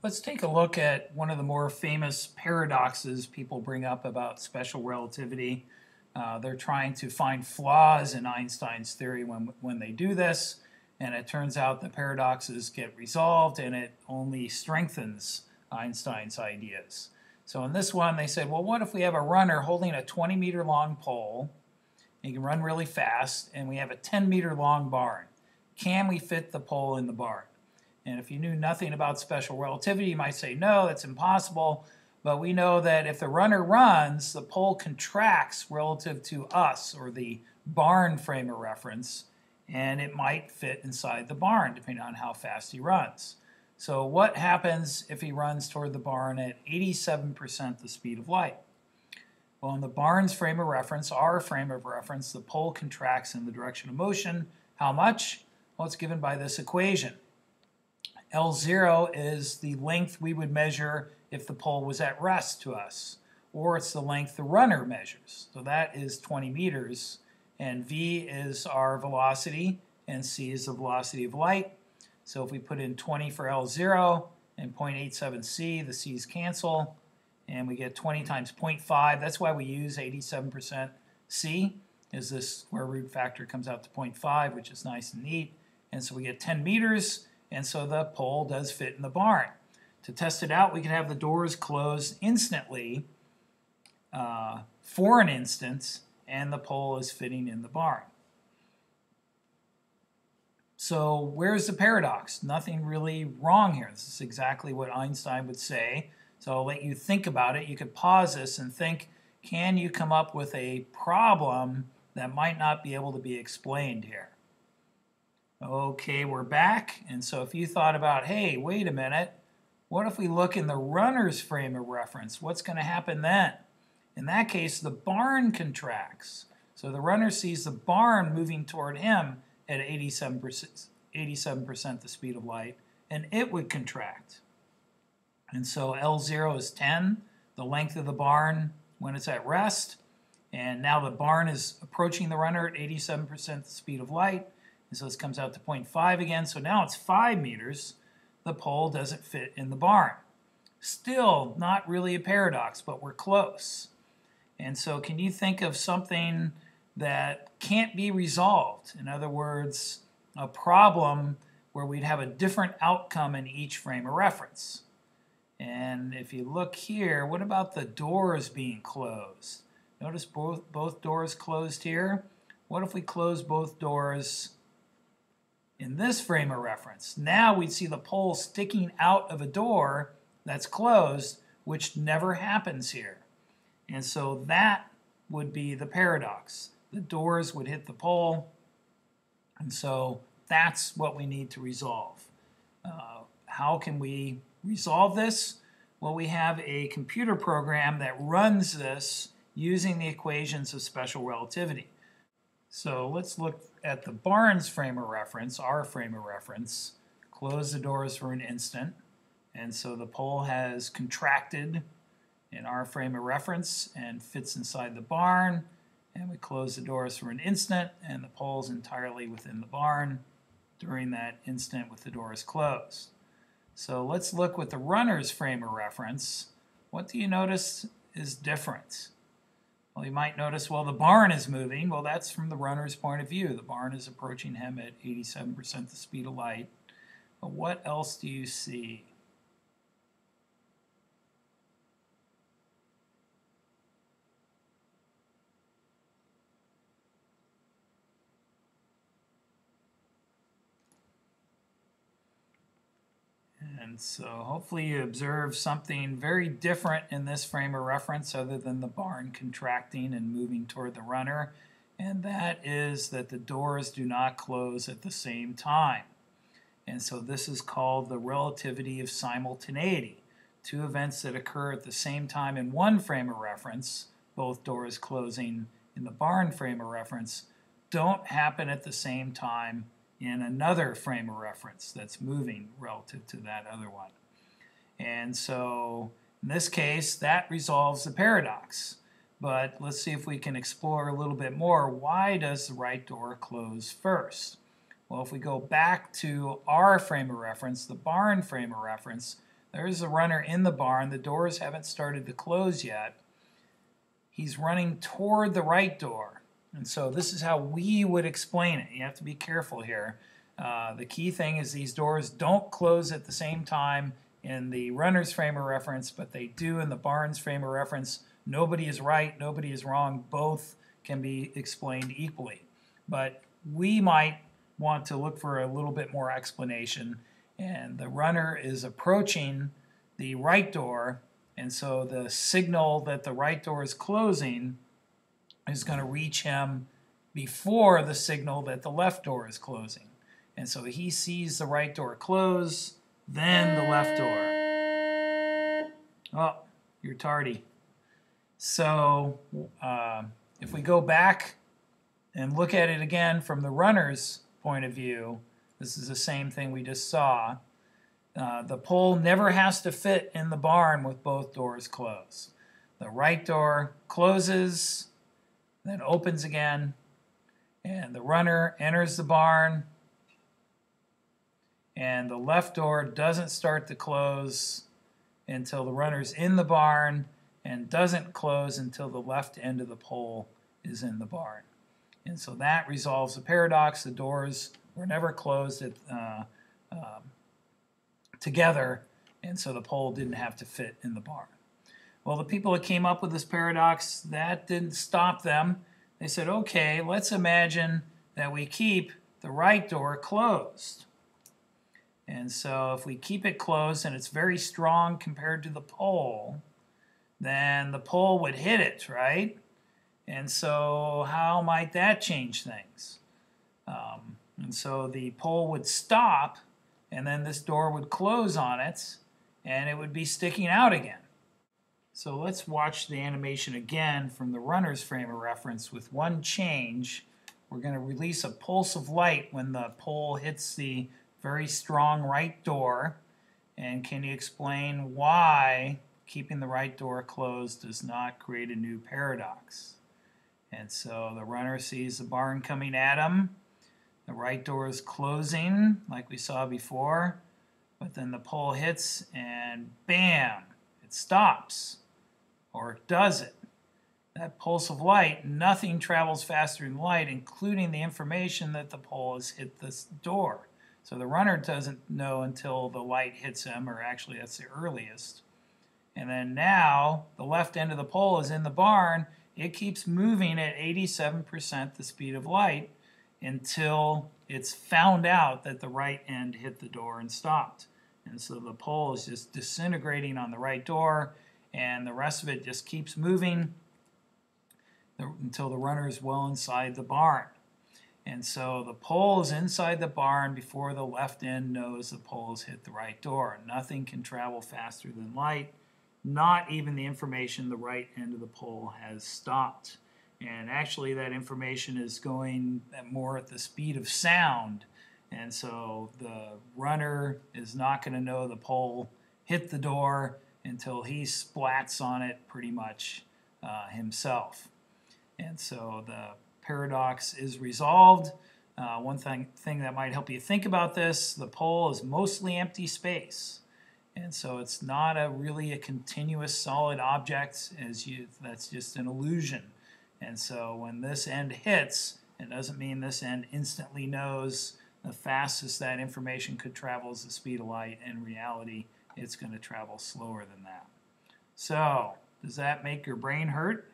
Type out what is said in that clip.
Let's take a look at one of the more famous paradoxes people bring up about special relativity. Uh, they're trying to find flaws in Einstein's theory when, when they do this, and it turns out the paradoxes get resolved and it only strengthens Einstein's ideas. So in this one, they said, well, what if we have a runner holding a 20 meter long pole, he can run really fast, and we have a 10 meter long barn? Can we fit the pole in the barn? And if you knew nothing about special relativity, you might say, no, that's impossible. But we know that if the runner runs, the pole contracts relative to us, or the barn frame of reference, and it might fit inside the barn, depending on how fast he runs. So what happens if he runs toward the barn at 87% the speed of light? Well, in the barn's frame of reference, our frame of reference, the pole contracts in the direction of motion. How much? Well, it's given by this equation. L0 is the length we would measure if the pole was at rest to us, or it's the length the runner measures. So that is 20 meters, and v is our velocity, and c is the velocity of light. So if we put in 20 for L0 and 0.87 c, the c's cancel, and we get 20 times 0.5. That's why we use 87% c, is this square root factor comes out to 0.5, which is nice and neat. And so we get 10 meters, and so the pole does fit in the barn. To test it out, we can have the doors closed instantly uh, for an instance, and the pole is fitting in the barn. So where's the paradox? Nothing really wrong here. This is exactly what Einstein would say. So I'll let you think about it. You could pause this and think, can you come up with a problem that might not be able to be explained here? Okay, we're back. And so if you thought about, hey, wait a minute, what if we look in the runner's frame of reference? What's going to happen then? In that case, the barn contracts. So the runner sees the barn moving toward him at 87%, 87% the speed of light, and it would contract. And so L0 is 10, the length of the barn when it's at rest. And now the barn is approaching the runner at 87% the speed of light. And so this comes out to 0.5 again. So now it's 5 meters. The pole doesn't fit in the barn. Still not really a paradox, but we're close. And so can you think of something that can't be resolved. In other words, a problem where we'd have a different outcome in each frame of reference. And if you look here, what about the doors being closed? Notice both, both doors closed here. What if we close both doors in this frame of reference? Now we'd see the pole sticking out of a door that's closed, which never happens here. And so that would be the paradox the doors would hit the pole. And so that's what we need to resolve. Uh, how can we resolve this? Well, we have a computer program that runs this using the equations of special relativity. So let's look at the barn's frame of reference, our frame of reference. Close the doors for an instant. And so the pole has contracted in our frame of reference and fits inside the barn and we close the doors for an instant and the pole is entirely within the barn during that instant with the doors closed. So let's look with the runner's frame of reference. What do you notice is different? Well, you might notice, well, the barn is moving. Well, that's from the runner's point of view. The barn is approaching him at 87% the speed of light. But what else do you see? And so hopefully you observe something very different in this frame of reference other than the barn contracting and moving toward the runner. And that is that the doors do not close at the same time. And so this is called the relativity of simultaneity. Two events that occur at the same time in one frame of reference, both doors closing in the barn frame of reference, don't happen at the same time in another frame of reference that's moving relative to that other one. And so in this case, that resolves the paradox. But let's see if we can explore a little bit more. Why does the right door close first? Well, if we go back to our frame of reference, the barn frame of reference, There's a runner in the barn. The doors haven't started to close yet. He's running toward the right door. And so this is how we would explain it. You have to be careful here. Uh, the key thing is these doors don't close at the same time in the runner's frame of reference, but they do in the barn's frame of reference. Nobody is right, nobody is wrong. Both can be explained equally. But we might want to look for a little bit more explanation. And the runner is approaching the right door, and so the signal that the right door is closing is going to reach him before the signal that the left door is closing. And so he sees the right door close, then the left door. Oh, you're tardy. So uh, if we go back and look at it again from the runner's point of view, this is the same thing we just saw. Uh, the pole never has to fit in the barn with both doors closed. The right door closes, then opens again, and the runner enters the barn, and the left door doesn't start to close until the runner's in the barn and doesn't close until the left end of the pole is in the barn. And so that resolves the paradox. The doors were never closed at, uh, um, together, and so the pole didn't have to fit in the barn. Well, the people that came up with this paradox, that didn't stop them. They said, okay, let's imagine that we keep the right door closed. And so if we keep it closed and it's very strong compared to the pole, then the pole would hit it, right? And so how might that change things? Um, and so the pole would stop, and then this door would close on it, and it would be sticking out again. So let's watch the animation again from the runner's frame of reference with one change. We're going to release a pulse of light when the pole hits the very strong right door. And can you explain why keeping the right door closed does not create a new paradox? And so the runner sees the barn coming at him. The right door is closing, like we saw before. But then the pole hits and bam, it stops. Or does it? That pulse of light, nothing travels faster than light, including the information that the pole has hit this door. So the runner doesn't know until the light hits him, or actually that's the earliest. And then now the left end of the pole is in the barn. It keeps moving at 87% the speed of light until it's found out that the right end hit the door and stopped. And so the pole is just disintegrating on the right door, and the rest of it just keeps moving until the runner is well inside the barn. And so the pole is inside the barn before the left end knows the pole has hit the right door. Nothing can travel faster than light, not even the information the right end of the pole has stopped. And actually, that information is going more at the speed of sound. And so the runner is not going to know the pole hit the door until he splats on it pretty much uh, himself. And so the paradox is resolved. Uh, one thing, thing that might help you think about this, the pole is mostly empty space. And so it's not a really a continuous solid object as you that's just an illusion. And so when this end hits, it doesn't mean this end instantly knows the fastest that information could travel is the speed of light. In reality, it's going to travel slower than that. So, does that make your brain hurt?